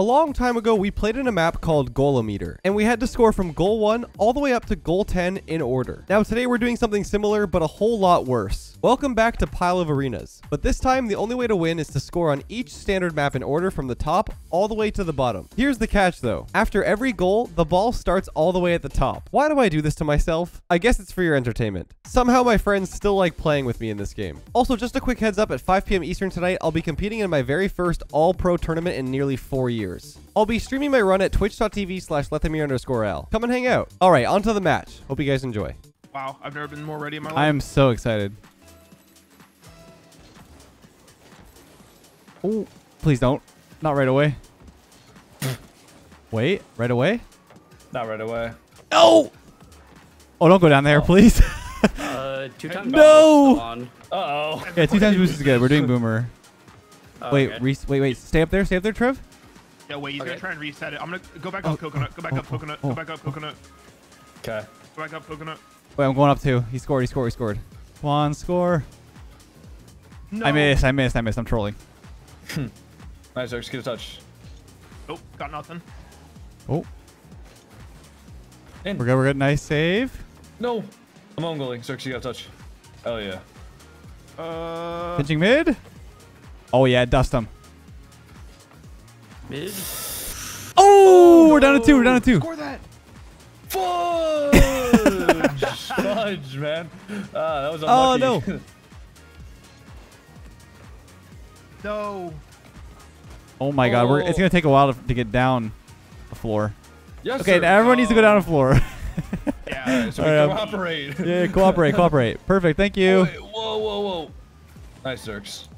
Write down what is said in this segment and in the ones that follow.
A long time ago, we played in a map called Goalometer, and we had to score from goal 1 all the way up to goal 10 in order. Now today we're doing something similar, but a whole lot worse. Welcome back to Pile of Arenas, but this time the only way to win is to score on each standard map in order from the top all the way to the bottom. Here's the catch though. After every goal, the ball starts all the way at the top. Why do I do this to myself? I guess it's for your entertainment. Somehow my friends still like playing with me in this game. Also, just a quick heads up, at 5 p.m. Eastern tonight, I'll be competing in my very first all-pro tournament in nearly four years. I'll be streaming my run at twitch.tv slash Lethamyr underscore L. Come and hang out. All right, on to the match. Hope you guys enjoy. Wow, I've never been more ready in my life. I am so excited. Oh, please don't. Not right away. Wait, right away? Not right away. No! Oh, don't go down there, please. Uh, two times. No! Uh-oh. yeah, two times boost is good. We're doing boomer. Oh, Wait, okay. Reese, wait, wait. Stay up there. Stay up there, Trev. Yeah, wait, he's Okay. gonna try and reset it. I'm gonna go back Oh, up coconut, go back oh, up coconut, oh, go back up coconut, Okay. go back up coconut. Wait, I'm going up too. He scored. He scored. He scored. Come on, score. No. I missed. I missed. I missed. I'm trolling. Nice, Oaks, get a touch. Oh, got nothing. Oh, In. we're good. We're good. Nice save. No. I'm on goalie. Zerx, you got a touch. Oh, yeah. Uh, Pinching mid. Oh yeah, dust him. Mid. Oh, we're down to two. We're down to two. score that. Fudge! Fudge, man. Ah, that was unlucky. Oh, no. No. Oh my God, we're, it's Oh. gonna take a while to, to get down the floor. yes, Okay, sir. now everyone needs to go down the floor. Yeah. Alright, so we Alright, um, cooperate. yeah, cooperate, cooperate. Perfect. Thank you. Wait, whoa, whoa, whoa. Nice, Zerx.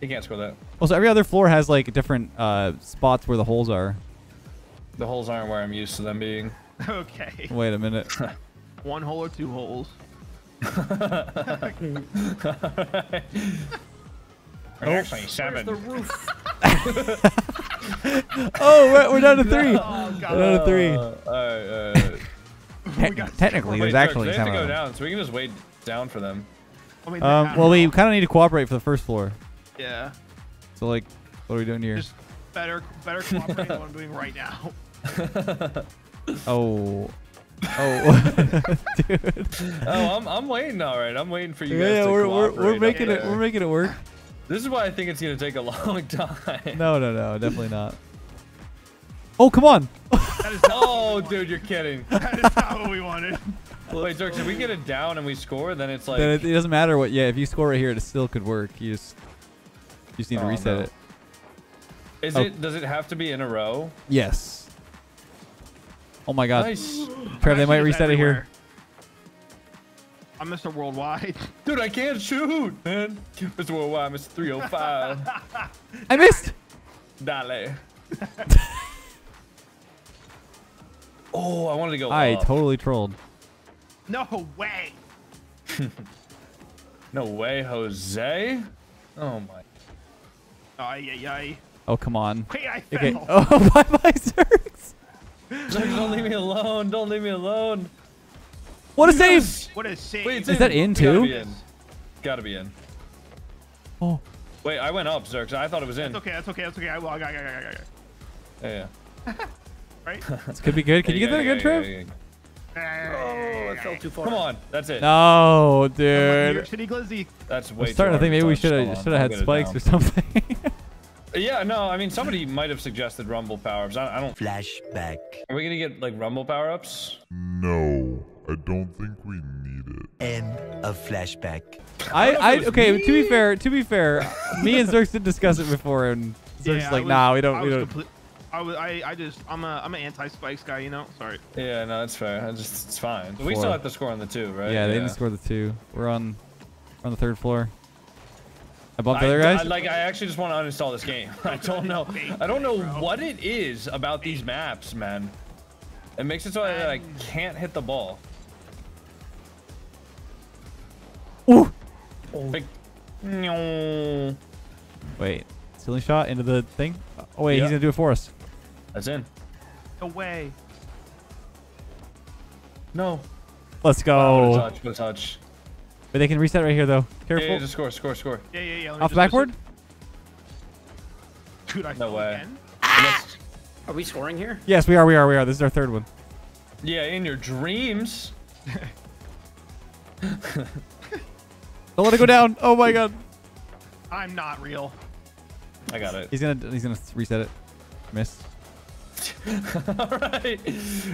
He can't score that. Also, every other floor has like different uh, spots where the holes are. The holes aren't where I'm used to them being. okay. Wait a minute. One hole or two holes. Actually, seven. The roof. oh, we're, we're down to three. Oh We're down to three. Uh, alright, uh, Te- technically, there's Zerx, actually they have to go down, so we can just wait down for them. Um, well, we kind of need to cooperate for the first floor. Yeah. So, like, what are we doing here? Just better, better cooperate than what I'm doing right now. Oh. Oh. Dude. Oh, I'm, I'm waiting. All right, I'm waiting for you guys Yeah, to we're, we're, we're making up it. We're making it work. This is why I think it's gonna take a long time. No, no, no, definitely not. Oh, come on. That is Oh, dude, you're kidding. That is not what we wanted. Wait, Dirk, if we get it down and we score, then it's like. Then it, it doesn't matter what. Yeah, if you score right here, it still could work. You just, you just need to Oh, reset no. it. is oh. it? Does it have to be in a row? Yes. Oh my God, Nice, Trev, they might it's reset it here. I'm Mr. Worldwide. dude. I can't shoot, man. Mr. Worldwide, Mr. 305. I missed. Dale. oh, I wanted to go. I up. totally trolled. No way. No way, Jose. Oh my. Ay, ay, ay. Oh come on. Wait, I Okay. Oh bye bye, Zerx. Zerx, don't leave me alone. Don't leave me alone. What a save! What a save. Wait, it's Is that in too? Gotta be in. Gotta be in. Oh. Wait, I went up, Zerx. I thought it was in. That's okay. That's okay. That's okay. I, well, I got, I got, I got, I got. Yeah, yeah. Right? This could be good. Can you Yeah, get that yeah, again, yeah, Trev? Yeah, yeah. Oh, it fell too far. Come on, that's it. No, dude. City Glizzy. That's way I'm starting too to think maybe we should have should have had spikes or something. Yeah, no, I mean somebody might have suggested rumble power ups. I, I don't. Flashback. Are we gonna get like rumble power ups? No, I don't think we need it. End of flashback. I, know I okay. me. To be fair, to be fair, me and Zerx did discuss it before, and Zerx Yeah, is like, was- nah, we don't, I we don't. Complete- I I, I just, I'm a, I'm an anti-spikes guy, you know. Sorry. Yeah, no, that's fair. I just it's fine. We still have to score on the two, right? Yeah, they didn't score the two. We're on, we're on the third floor. I bumped the other guys. I, like I actually just want to uninstall this game. I don't know. I don't know what it is about these maps, man. It makes it so that I can't hit the ball. Ooh. Oh. Like, no. Wait, ceiling shot into the thing. Oh wait, Yeah. he's gonna do it for us. That's in. No way. No. Let's go. what a touch. What a touch. But they can reset right here though. Careful. yeah, just score, score, score. Yeah, yeah, yeah. Off just the backboard. Dude, I No way. again. Ah! Unless- Are we scoring here? Yes, we are. We are. We are. This is our third one. Yeah, in your dreams. Don't let it go down. Oh my god. I'm not real. I got it. He's gonna. He's gonna reset it. Miss. All right.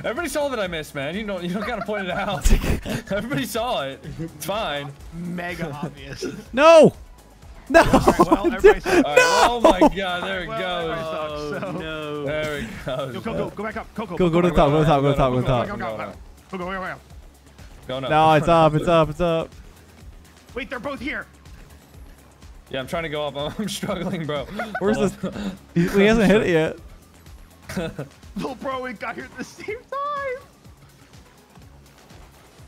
Everybody saw that I missed, man. You don't. You don't gotta point it out. Everybody saw it. It's fine. Mega obvious. No. No. well, everybody sucks. All right. Oh my God. There it Well, goes. sucks, so- oh, no. There it goes. Yo, Coco, go back up. Coco. Go. Go to the top. Go to the top. Go to the top. Go to the top. go, go, go, go, go. Go, go, go, go. Going. No, it's up. It's up. It's up. Wait, they're both here. Yeah, I'm trying to go up. I'm struggling, bro. Where's this? He, he hasn't hit it yet. Little bro, we got here at the same time.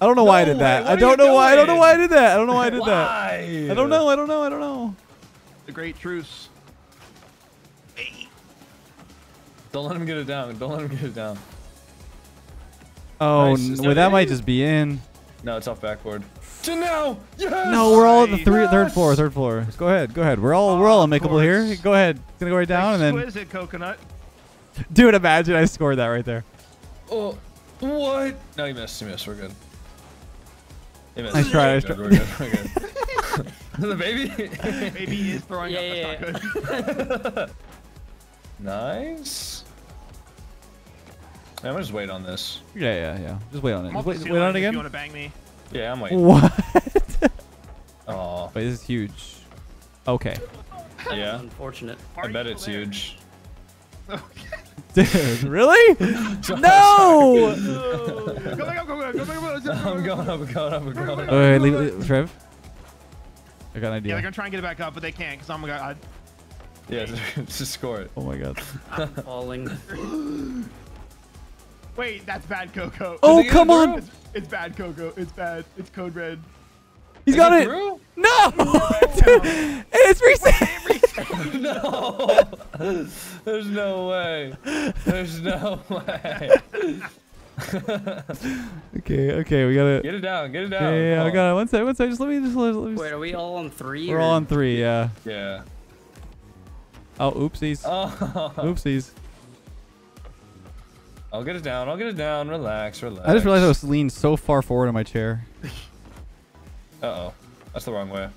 I don't know why I did that. way, I don't you know why. I don't know why I did that. I don't know why I did that. I don't know. I don't know. I don't know. The great truce. Don't let him get it down. Don't let him get it down. Oh, Nice. Well, that that might just be in. No, it's off backboard. To now. Yes. No, we're all at the Nice. three, third floor. Third floor. Go ahead. Go ahead. We're all we're all ah, amicable here. Go ahead. It's gonna go right down and then. Exquisite coconut. Dude, imagine I scored that right there. Oh, what? No, you missed. You missed. We're good. You missed. Nice try, We're good. We're good. We're good. the baby. Baby is throwing Yeah, up. yeah, That's not nice. Yeah, I'm gonna just wait on this. Yeah, yeah, yeah. Just wait on it. I'm Just wait, wait on it ceiling if You want to bang me? Yeah, I'm waiting. What? Oh, Wait, this is huge. Okay. yeah. Unfortunate. I bet it's huge. Dude, really? no! Go back up, go back up, go back up. I'm going up, I'm going up, I'm going up. Wait, wait, leave, leave, Trev. I got an idea. Yeah, they're gonna try and get it back up, but they can't because I'm gonna. Yeah, just score it. oh my god. Falling. Wait, that's bad Coco. Oh, come on! It's, it's bad Coco. It's bad. It's code red. He's Is got it! through? No! Dude, it's reset! No! There's no way. There's no way. okay, okay, we got it. Get it down, get it down. Yeah, yeah, yeah, Come I got it. One sec, one sec. Just let me, just let, let me. Wait, are we all on three? We're or- all on three, yeah. Yeah. Oh, oopsies. Oh. Oopsies. I'll get it down. I'll get it down. Relax, relax. I just realized I was leaned so far forward in my chair. Uh oh. That's the wrong way.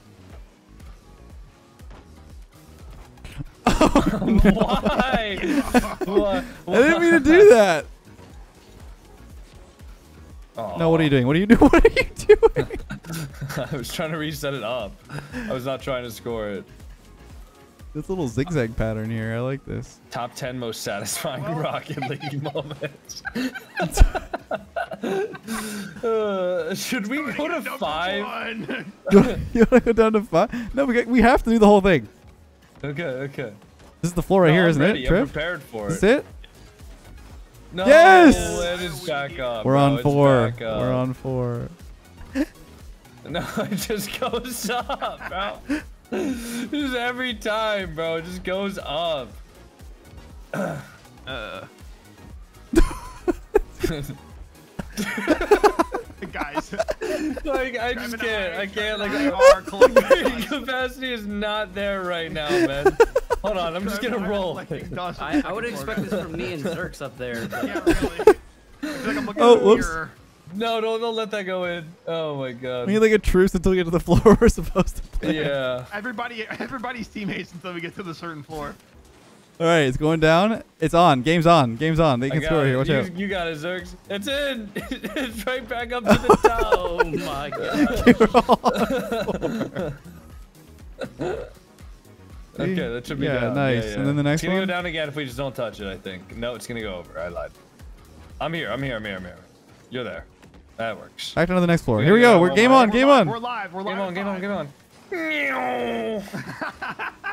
Why? Why? I didn't mean to do that. Aw. No, what are you doing? What are you doing? What are you doing? I was trying to reset it up. I was not trying to score it. this little zigzag pattern here. I like this. Top 10 most satisfying Rocket League moments. uh, should we go to five? you want to go down to five? No, we got, we have to do the whole thing. Okay, okay. This is the floor right No, here, I'm isn't ready. it, I'm prepared for Is it. this it? No, Yes! it is back up. We're bro. on It's four. up. We're on four. No, it just goes up, bro. just every time, bro. It just goes up. Uh, guys. like I just can't. I can't. Like Our collective brain dust. capacity is not there right now, man. Hold on, I'm just gonna roll. I, I would expect this from me and Zerx up there. but- Yeah, really. I feel like I'm Oh, at whoops. No, don't don't let that go in. Oh my god. We need like a truce until we get to the floor we're supposed to play. Yeah. Everybody, everybody's teammates until we get to the certain floor. All right, it's going down. It's on. Game's on. Game's on. They can score it. here. Watch you, out. you got it, Zerx. It's in. it's right back up to the top. Oh my god. Okay, that should be Yeah, down. nice. Yeah, And yeah. then the next one. it's gonna one? go down again if we just don't touch it. I think. No, it's gonna go over. I lied. I'm here. I'm here. I'm here. I'm here. You're there. That works. Back down to the next floor. Yeah, Here we yeah, go. We're game on. Game on. We're live. We're live. Game on. Game on. Game on.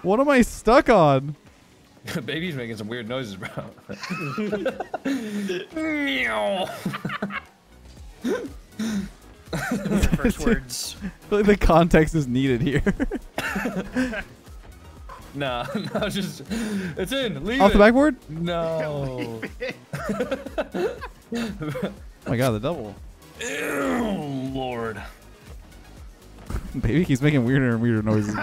What am I stuck on? Baby's making some weird noises, bro. First words. I feel like the context is needed here. Nah, no, just it's in. Leave Off it. the backboard? No. Oh my god, the double. Ew, Lord. Baby keeps making weirder and weirder noises.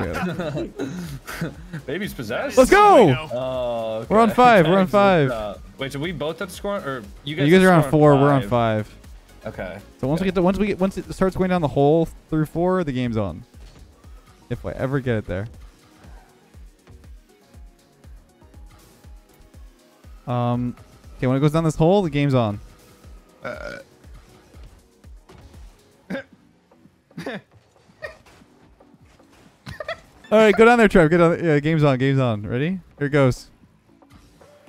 Baby's possessed. Let's go! Window. Oh, We're on five, we're on five. uh, Wait, so we both have to score, or you guys? You guys are on score four. We're on five. Okay. So once we get to once we get once it starts going down the hole through four, the game's on. If I ever get it there. Um. Okay, when it goes down this hole, the game's on. All right, go down there, Trev. Get on. Yeah, game's on. Game's on. Ready? Here it goes.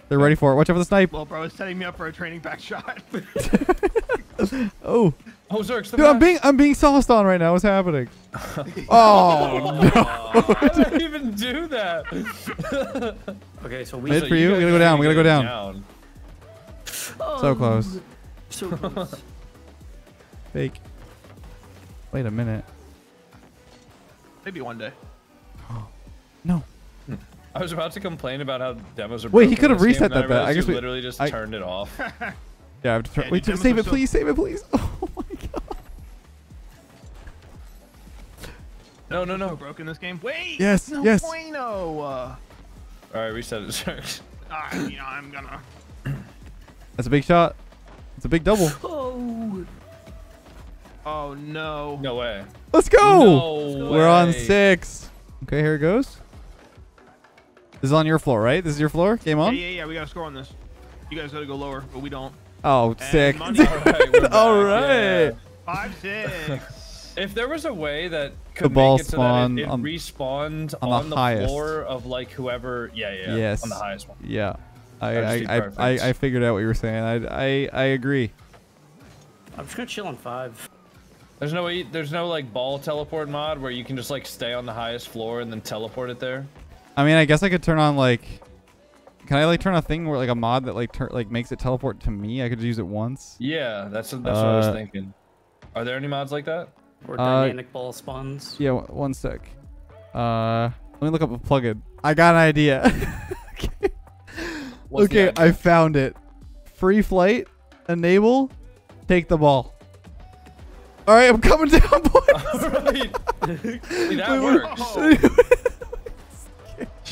They're ready for it. Watch out for the snipe. Well, bro, it's setting me up for a training back shot. Oh, Oh, oh Zerx, dude, I'm being I'm being sauced on right now. What's happening? oh no. How did I even do that? Okay, so we. Mid So for you. guys We gotta go down. We gotta go getting down. So um, close. So close. Fake. Wait a minute. Maybe one day. No. I was about to complain about how demos are. Wait, he could've reset that bet. I realized guess we- literally just I- turned it off. Yeah, I have to try. Yeah, Wait, save it, are so- please. Save it, please. Oh my god. no, no, no. broken this game. Wait. Yes, No yes. bueno. Uh, All right, reset it, Zerx. I, you know, I'm gonna. That's a big shot. It's a big double. Oh. Oh no. No way. Let's go. No We're on six. Okay, here it goes. This is on your floor, right? This is your floor. Game on. Yeah, yeah, yeah. We gotta score on this. You guys gotta go lower, but we don't. Oh, And sick. money. All right. All right. Yeah. Five, six. If there was a way that could ball make it so spawned that it, it on- respawned on on, the the, highest. floor of like whoever, yeah, yeah, Yes. on the highest one. Yeah. I I, I. I I figured out what you were saying. I I I agree. I'm just gonna chill on five. There's no way, there's no like ball teleport mod where you can just like stay on the highest floor and then teleport it there. I mean, I guess I could turn on like. Can I like turn a thing where like a mod that like tur- like makes it teleport to me? I could use it once. Yeah, that's that's what I was Uh, thinking. Are there any mods like that? Or Uh, ball spawns. Yeah, one, one sec. Uh, let me look up a plugin. I got an idea. okay, What's the okay, I found it. Free flight, enable, take the ball. All right, I'm coming down, boys. right. See, that Wait, wait. works.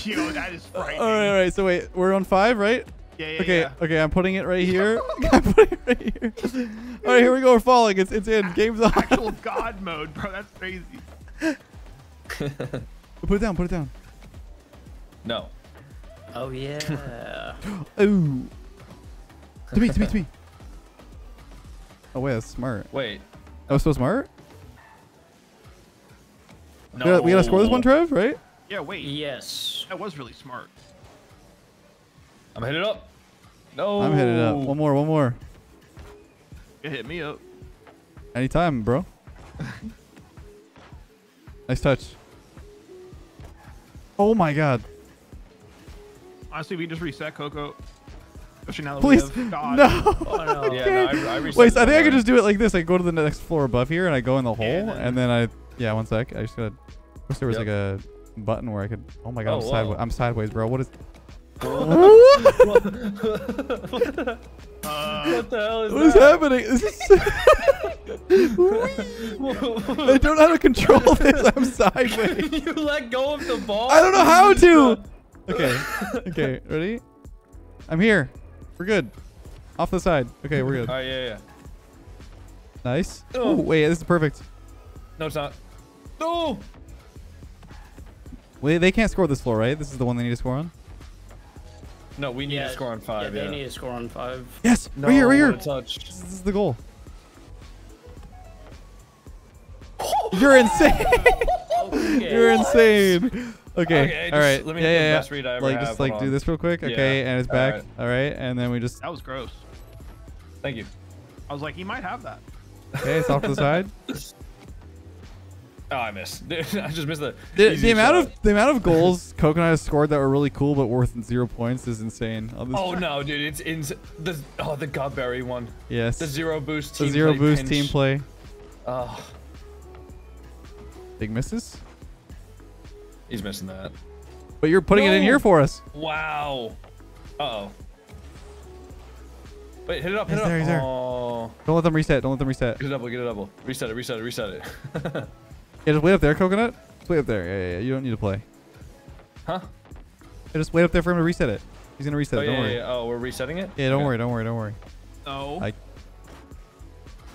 Yo, that is frightening. all right, all right. So wait, we're on five, right? Yeah, yeah, Okay, yeah. okay. I'm putting it right here. I'm putting it right here. All right, here we go. We're falling. It's it's in. Game's on. Actual God mode, bro. That's crazy. Put it down. Put it down. No. Oh yeah. Ooh. To me. To me. To me. Oh wait, that's smart. Wait. That was so smart. No. We gotta, we gotta score this one, Trev, right? Yeah, wait. yes. That was really smart. I'm hitting up. No. I'm hitting up. One more. One more. It hit me up. Anytime, bro. nice touch. Oh my god. Honestly, we just reset Coco. Especially now that Please. we have God. No. Oh no. Yeah, no, I, I Wait, it I think I could just do it like this. I go to the next floor above here and I go in the hole Yeah, and then- then I yeah, one sec. I just gotta wish there was Yep. like a button where I could Oh my god, Oh, I'm sideways. I'm sideways, bro. What is What the hell is What is that? happening? This I don't know how to control this. I'm sideways. you let go of the ball. I don't know how to. Okay. Okay. Ready? I'm here. We're good. Off the side. Okay, we're good. All right, yeah, yeah. Nice. Oh. Oh wait, this is perfect. No, it's not. No. Wait, they can't score this floor, right? This is the one they need to score on. No, we need Yeah, to score on five. Yeah, Yeah. they need to score on five. Yes. No, right here. Right here. touch. This is the goal. You're insane. Okay. You're insane. Okay. Okay, All just right. let me yeah, get the yeah, best read I ever like have. just like Hold do on. this real quick. Yeah. Okay, and it's back. right. All right, and then we just that was gross. Thank you. I was like, he might have that. okay. It's off to the side. Oh, I missed. I just missed the. The, the amount shot. of the amount of goals Coconut has scored that were really cool but worth zero points is insane. Oh no, dude! It's in the oh the Godberry one. yes. The zero boost The team. zero play boost pinch. team play. Oh, Big misses. he's missing that. But you're putting it in here for us. Wow. Uh oh. Wait, hit it up. Hit He's it there, up. there. Oh, Don't let them reset. Don't let them reset. get a double. Get a double. Reset it. Reset it. Reset it. Yeah, just wait up there, Coconut. Just wait up there. Yeah, yeah, yeah. You don't need to play. huh? Yeah, just wait up there for him to reset it. He's gonna reset. Oh it, yeah, don't yeah, worry. yeah. Oh, we're resetting it. Yeah, don't Okay. worry, don't worry, don't worry. No. I-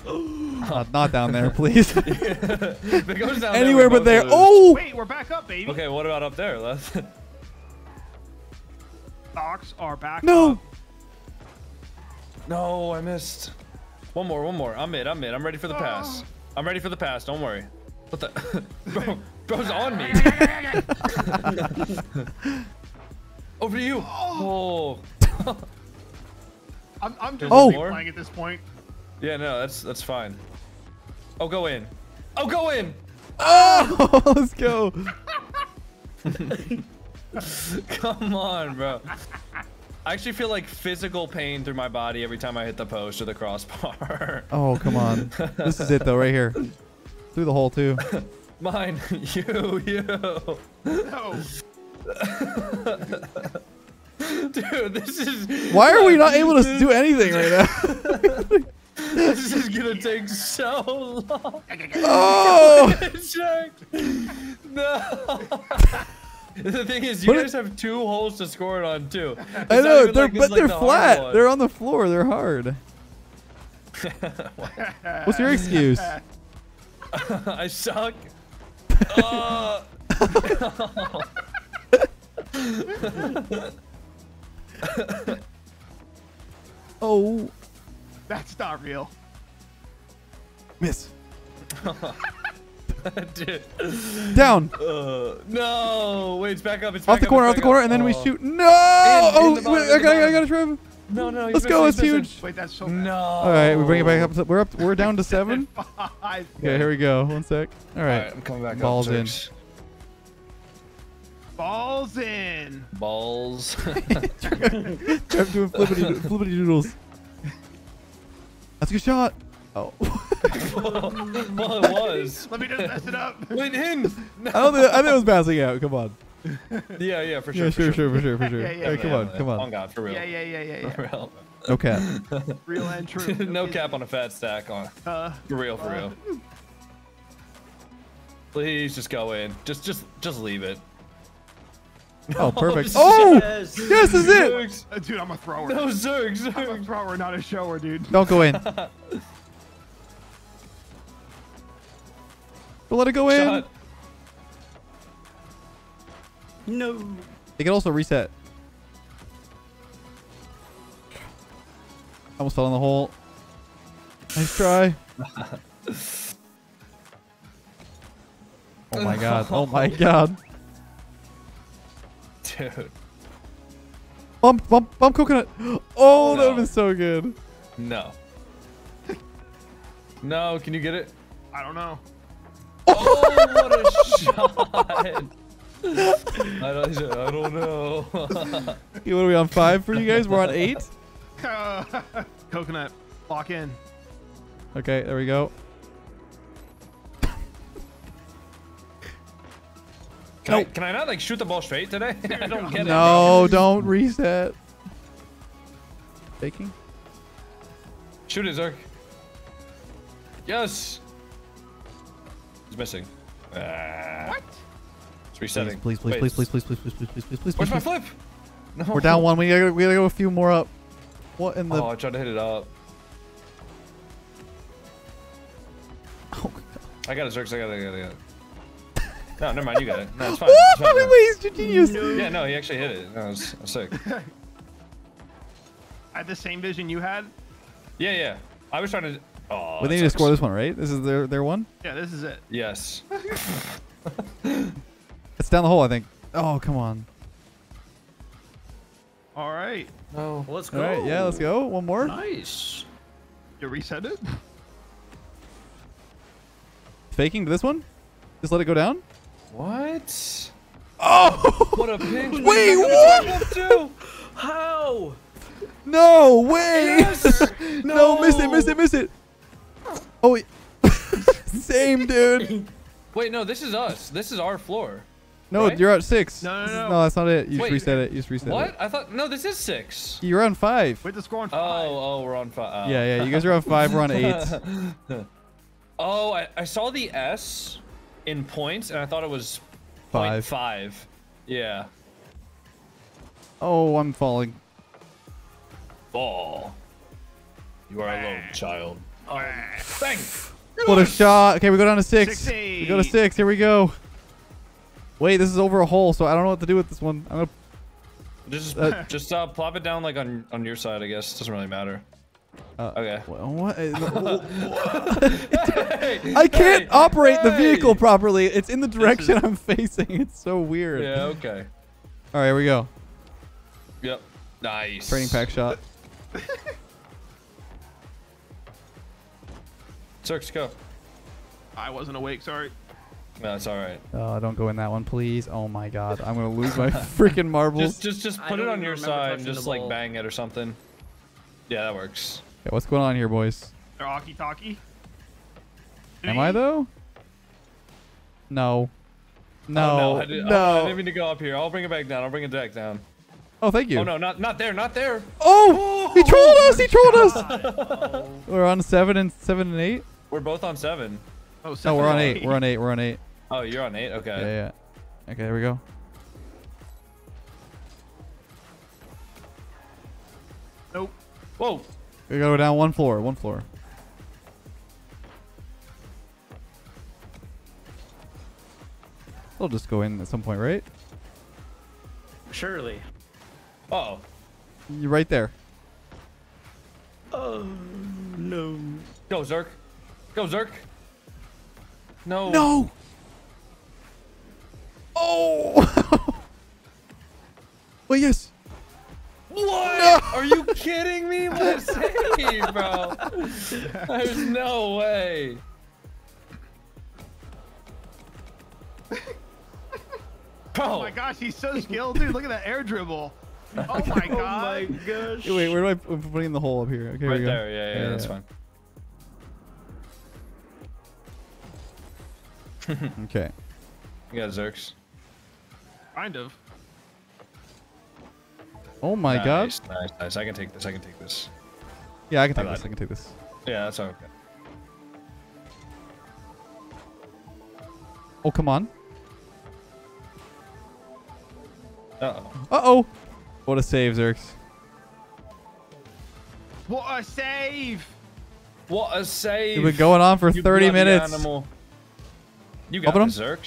Not, not down there, please. If it goes down Anywhere we but there. lose. Oh! Wait, we're back up, baby. Okay, what about up there? Let's. Are back No! up. no, I missed. One more, one more. I'm in. I'm in. I'm ready for the ah. pass. I'm ready for the pass. Don't worry. What the? Bro, bro's on me. Over to you. Oh. I'm, I'm just Oh. playing at this point. Yeah, no, that's that's fine. Oh, go in. Oh, go in. Oh! Let's go. Come on, bro. I actually feel like physical pain through my body every time I hit the post or the crossbar. Oh, come on. This is it, though, right here. Through the hole, too. Mine, you, you. No. Dude, this is. Why are we not able to do anything right now? This is gonna take so long. Oh! Check. No. the thing is, you What guys have two holes to score it on too. It's I know, they're, like but like, they're the flat. They're on the floor. They're hard. What's your excuse? I suck. Uh, Oh. That's not real. Miss. dude. Down. Uh, no. Wait, it's back up. It's back Off the up, corner, it's off the corner, up. and then we Oh. shoot. No! oh, in the bottom, wait, in I got, I bottom. got a trim. No, no. he's Let's go, missing, it's huge. Wait, that's so No. All right, we bring it back up. to- We're up. We're down to seven. bad. Okay, here we go. One sec. All All right. right, I'm coming back Balls up. in. Turks. Balls in. Balls. I'm doing flippity, flippity doodles. That's a good shot. Oh. well, it was. Let me just mess it up. Went in. No. I don't think I think it was passing out. Come on. Yeah, yeah, for sure. Yeah, for sure, sure, for sure, for sure. Yeah, yeah, Hey, yeah, come Yeah, on, yeah. come On on. God, for real. Yeah, yeah, yeah, yeah, For real. No cap. Real and true. no Okay. cap on a fat stack on. Uh, For real, for real. Please just go in. Just, just, just leave it. Oh, perfect. shit. Oh, Yes. yes, this is it. Uh, dude, I'm a thrower. No, Zerg, I'm a thrower, not a shower, dude. Don't go in. Don't let it go in. Shot. No. It can also reset. Almost fell in the hole. Nice try. oh my god. Oh my god. Dude. Bump, bump, bump coconut. Oh, that would have been so good. No. No, can you get it? I don't know. Oh, what a shot! I don't, I don't know. Okay, what are we on five for you guys? We're on eight. Coconut, lock in. Okay, there we go. Can, I, can I not like shoot the ball straight today? I don't get it. No, don't reset. Faking. Shoot it, Zerg. Yes. He's missing. Ah. What? It's Please, resetting. please, please, please, please, please, please, please, please, please, please, please, Where's my flip? No. We're down one. We gotta, we gotta go a few more up. What in the? Oh, I tried to hit it up. Oh, god! I got it, Zerg. I got it. I got it. I got it. No, never mind. You got it. No, it's fine. It's fine, Bobby no. He's genius. Yeah, no, he actually hit it. No, it was, it was sick. I had the same vision you had. Yeah, yeah. I was trying to. Oh, We that need to score this one, right? This is their their one. Yeah, this is it. Yes. It's down the hole, I think. Oh, come on. All right. No. Let's go. right, yeah, let's go. One more. Nice. You reset it? Faking to this one. Just let it go down. What? Oh What a pinch. Wait, what? what? Too. How? no way! Yes! no, miss it, miss it, miss it. Oh, wait. same, dude. Wait, no, this is us. This is our floor. No, Right? you're at six. No, no, no. no, that's not it. You just Wait, reset it. You just reset What? it. I thought. No, this is six. You're on five. Wait, the score on Oh, five. oh, oh, we're on five. Oh. Yeah, yeah. You guys are on five. We're on eight. Oh, I, I saw the S in points, and I thought it was Five. point five. Yeah. Oh, I'm falling. Fall. You are alone, child. Oh, bang! What a shot. Okay, we go down to six. Six, we go to six. Here we go. Wait, this is over a hole, so I don't know what to do with this one. I'm gonna. Just Uh, just uh, plop it down like on on your side, I guess. Doesn't really matter. Uh, Okay. What? Hey, I can't hey, operate the vehicle properly. It's in the direction I'm facing. It's so weird. Yeah. Okay. All right, here we go. Yep. Nice. Training pack shot. Circus, go. I wasn't awake. Sorry. No, it's all right. Oh, don't go in that one, please. Oh my god, I'm gonna lose my freaking marbles. Just just just put it on your side and just like bang it or something. Yeah, that works. Okay, what's going on here, boys? They're Aki Taki. Am I though? No. No. Oh, No. no. I, did, oh, I didn't mean to go up here. I'll bring it back down. I'll bring it back down. Oh, thank you. Oh no, not not there, not there. Oh, he oh! trolled us. He trolled us. We're on seven and seven and eight. We're both on seven. Oh, No, we're on eight. eight. We're on eight. We're on eight. Oh, you're on eight. Okay. Yeah, yeah. Okay, here we go. Nope. Whoa. We gotta go down one floor. One floor. They'll just go in at some point, right? Surely. Oh. You're right there. Oh no. Go Zerk. Go Zerk. No. No. Oh. Wait, yes. What? Are you kidding me? What a save, bro. There's no way. Bro. Oh my oh. gosh, he's so skilled, dude. Look at that air dribble. Oh my god. Oh my god. gosh. Wait, where do I I'm putting the hole up here? Okay, here right we go. there. Yeah, yeah, that's fine. Okay. You got Zerx. Kind of. Oh my god. nice, Nice, nice. I can take this. I can take this. Yeah, I can take I this. lied. I can take this. Yeah, that's okay. Oh, come on. Uh oh. Uh oh. What a save, Zerx. What a save! What a save. We've been going on for You 30 minutes. Animal. You got Open the 'em?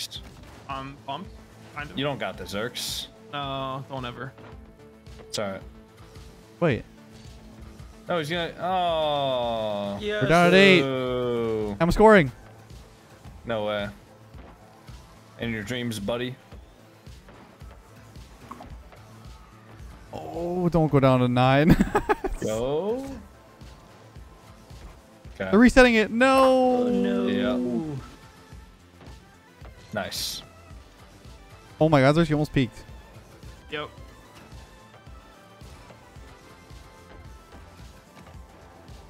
I'm bumped. Kind of. You don't got the Zerx. No, don't ever. It's alright. Wait. No, he's gonna. Oh. Yes. We're down at eight. Ooh. I'm scoring. No way. In your dreams, buddy. Oh, don't go down to nine. Go. Okay. They're resetting it. No. Oh no. Yeah. Nice. Oh my god, Zerx, you almost peaked. Yep.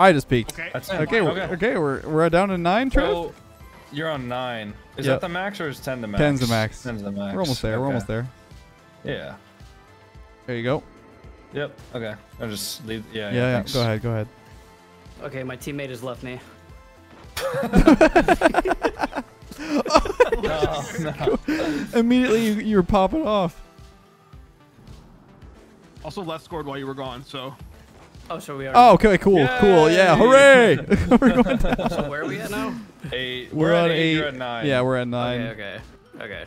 I just peaked. Okay. That's. Okay, we're, okay, we're we're down to nine, Trev. So, you're on nine. Is Yep. that the max or is ten the max? Ten's the max. Ten's the max. We're almost there. We're almost there. Yeah. There you go. Yep. Okay. I'll just leave. Yeah. Yeah, yeah. thanks. Go ahead. Go ahead. Okay, my teammate has left me. No, no. Immediately, you, you were popping off. Also, left scored while you were gone, so. Oh, so we are. Oh, okay, cool, cool. Yeah, hooray! we're going down. So where are we at now? Eight. We're, at on eight. eight. You're at nine. Yeah, we're at nine. Okay, okay, okay.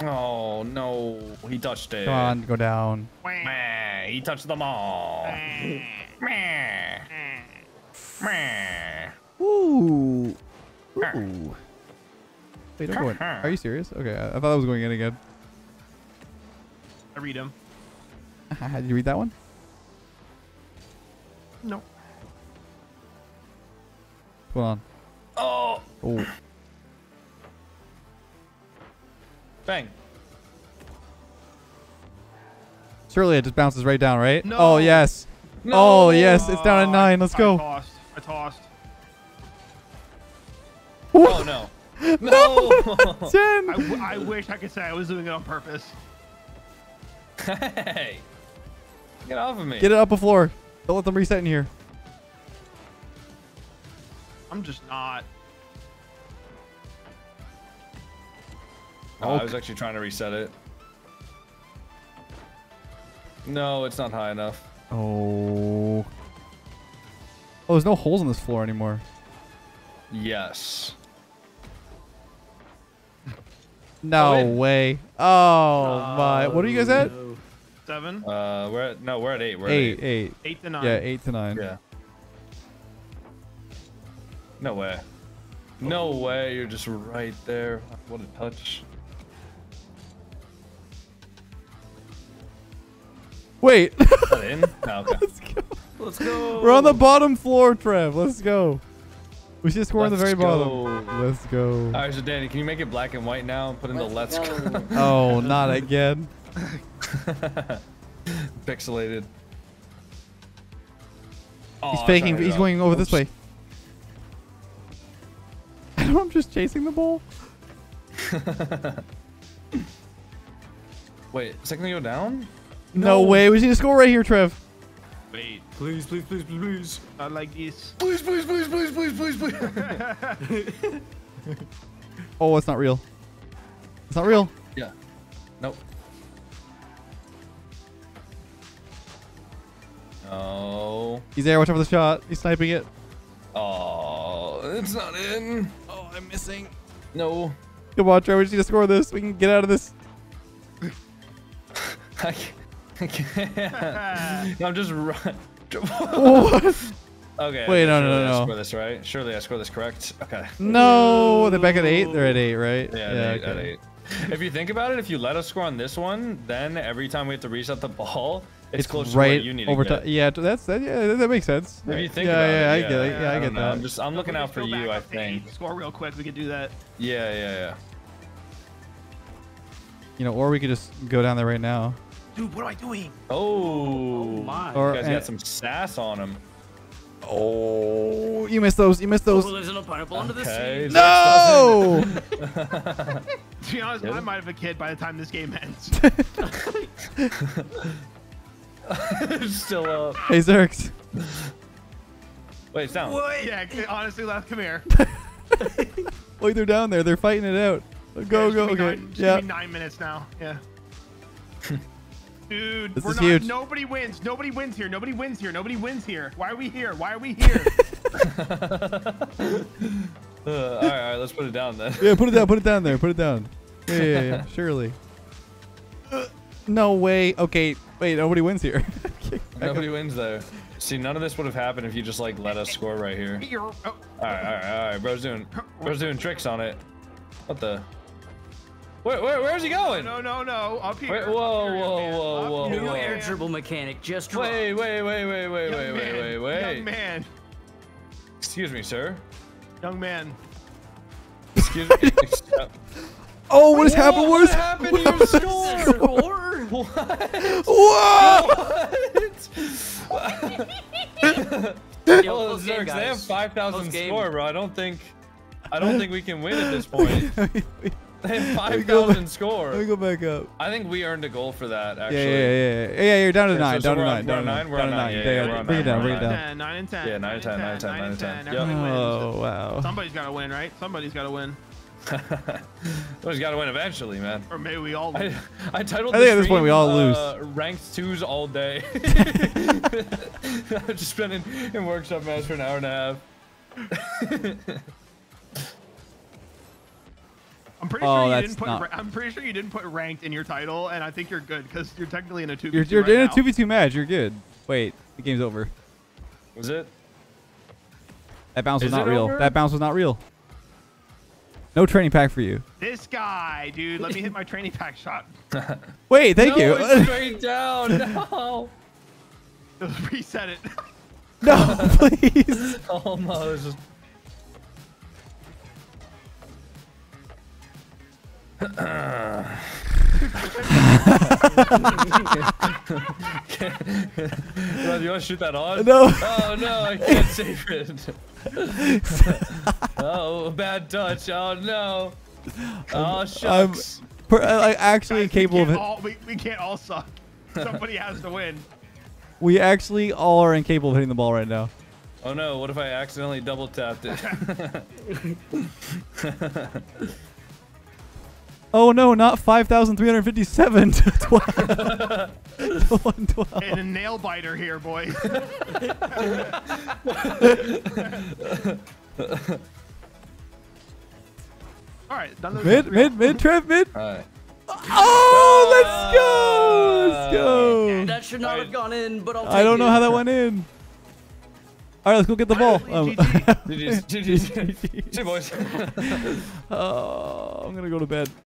Oh no, he touched it. Come on, go down. Meh, he touched them all. Meh. Meh. Ooh. Ooh. Wait, don't go in. Are you serious? Okay, I, I thought I was going in again. I read him. Did you read that one? No. Come on. Oh, Oh. bang. Surely it just bounces right down, right? Oh, no. Oh, yes. No. Oh, yes. It's down at nine. Let's go. I go. tossed. I tossed. Oh no. No. I I, w- I wish I could say I was doing it on purpose. hey. Get off of me. Get it up a floor. Don't let them reset in here. I'm just not. Oh, I was actually trying to reset it. No, it's not high enough. Oh. Oh, there's no holes in this floor anymore. Yes. No in. way. Oh, my. What are you guys at? No. Seven, Uh, we're at no, we're at eight. We're Eight, at eight. eight to nine. Yeah, eight to nine. Yeah. No way. No way. You're just right there. What a touch. Wait. Is that in? No, okay. Let's go. Let's go. We're on the bottom floor, Trev. Let's go. We should score on the Let's very bottom. Let's go. All right, so Danny, can you make it black and white now and put in the let's go? Oh, not again. Pixelated. Oh, He's faking. He's going over this way. I know I'm just chasing the ball. Wait, second to go down? No, way. We need to score right here, Trev. Wait, Please, please, please, please, please. I like this. Please, please, please, please, please, please, please. Oh, it's not real. It's not real. yeah. Nope. No. He's there. Watch out for the shot. He's sniping it. Oh, it's not in. Oh, I'm missing. No. Come on, Trev. We just need to score this. We can get out of this. I can't. I can't. I'm just run. what? Okay. Wait, no, no, surely no, I no. score this right. Surely I score this correct. Okay. No, they're back at eight. They're at eight, right? Yeah, at eight, at eight. If you think about it, if you let us score on this one, then every time we have to reset the ball, it's, closer to right what you need over to get. time. Yeah, that's that. Yeah, that makes sense. If you think yeah, about yeah, it, I get it. Yeah, I don't get know. that. I'm just, I'm looking out for you. I up to eight, think. Score real quick. We could do that. Yeah, yeah, yeah. You know, or we could just go down there right now. Dude, what am I doing? Oh, oh my. Or You guys and- got eh. some sass on him. Oh, you missed those. You missed those. Oh, there's no pineapple under the Okay. seat. No! To be honest, Yeah. I might have a kid by the time this game ends. Still up. hey, Zerx. Wait, it's down. yeah, honestly, left. Come here. Look, they're down there. They're fighting it out. Go, It's go, gonna okay. Nine, Yeah. nine minutes now. Yeah. Dude, This we're is not. huge. Nobody wins. Nobody wins here. Nobody wins here. Nobody wins here. Why are we here? Why are we here? Uh, all right, all right, let's put it down then. Yeah, put it down. Put it down there. Put it down. Yeah, yeah, yeah. Surely. Uh, No way. Okay. Wait. Nobody wins here. Okay, back up. Nobody wins there. See, none of this would have happened if you just like let us score right here. Here. Oh, All right, all right, all right. Bro's doing, bro's doing tricks on it. What the? Where, where, where's he going? no, no, no. Up here. Wait, up whoa, here, whoa, man. whoa, Up whoa, New whoa. air man. dribble mechanic just dropped. Wait, wait, wait, wait, wait, Young wait, wait, man. wait, wait. Young man. Excuse me, sir. Young man. Excuse me. Oh, what has happened? What What has happened to your score? Score? Whoa! Yo, Oh, close game, Zerx, they have 5,000 score, bro. I don't think, I don't think we can win at this point. They have Let me go 5,000 Let me go back up. I think we earned a goal for that, Yeah, actually. yeah, yeah, yeah. Yeah, you're down to Okay, nine. so- so down to we're on- nine. we're Down to nine, nine. we're Down on to nine, nine. yeah, Yeah, yeah, yeah, we're on Bring it down. Bring it down. Ten, nine and ten. Yeah, nine and 10, nine and 10, nine and 10. Nine and ten. Oh, wow. Somebody's got to win, right? Somebody's got to win. We've got to win eventually, man. Or maybe we all lose. I titled I think at this point we all lose. uh, Ranked twos all day. I've just been in, in workshop match for an hour and a half. I'm pretty Oh, sure you that's didn't put. not- ra- I'm pretty sure you didn't put ranked in your title, and I think you're good because you're technically in a two. You're, you're right in a now. 2v2 match. You're good. Wait, the game's over. Was it? That bounce was Is not real. over? That bounce was not real. No training pack for you. This guy, dude. Let me hit my training pack shot. Wait, thank no, you. It's straight down. No. Just reset it. no, please. Almost. Bro, do you want to shoot that on? No. Oh no, I can't save it. oh, bad touch. Oh no. Oh shucks. Per- uh, like actually Guys, capable of can't it. all, we, we can't all suck. Somebody has to win. We actually all are incapable of hitting the ball right now. Oh no, what if I accidentally double tapped it? Oh no, not 5,357. 12. 112. And a nail biter here, boy. All right, done those Mid, mid, mid, Trev, mid. All right. Oh, let's go. Let's go. That should not have gone in, but I'll take I don't know it. how that went in. All right, let's go get the ball. Um, GG's. GG's. GG's. See you, boys. oh, I'm gonna go to bed.